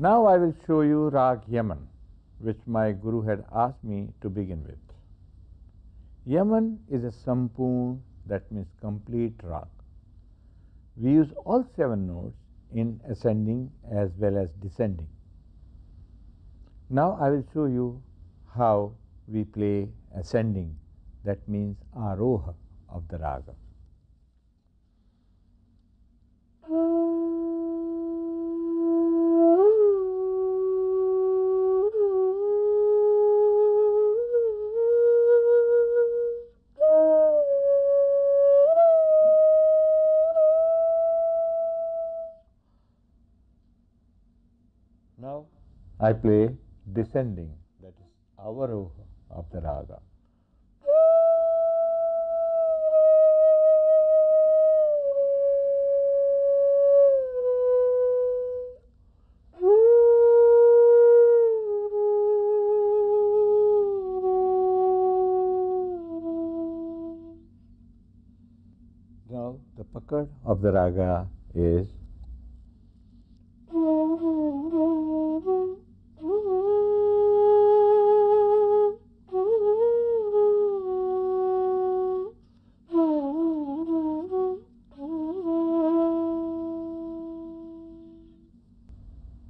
Now I will show you Rag Yaman, which my Guru had asked me to begin with. Yaman is a Sampurn, that means complete Rag. We use all seven notes in ascending as well as descending. Now I will show you how we play ascending, that means aroha of the raga. I play descending, that is avaroha of the raga. Now the pakad of the raga is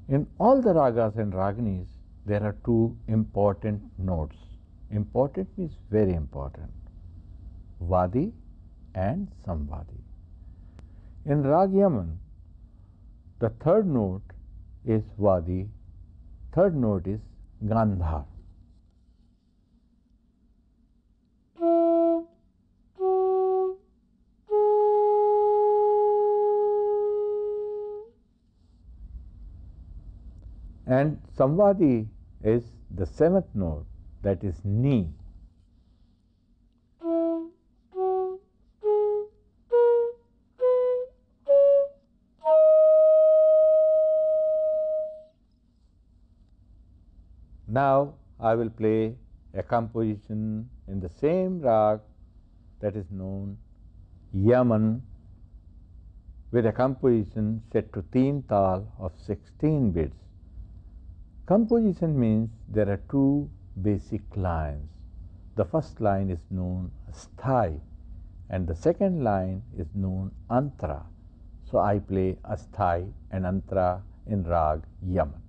In all the ragas and raganis, there are two important notes. Important means very important. Vadi and Samvadi. In Rag Yaman, the third note is Vadi, third note is Gandhar. And Samvadi is the seventh note, that is Ni. Now I will play a composition in the same rag that is known Yaman with a composition set to teen tal of 16 beats. Composition means there are two basic lines. The first line is known as sthai and the second line is known antara. So I play asthai and antara in rag Yaman.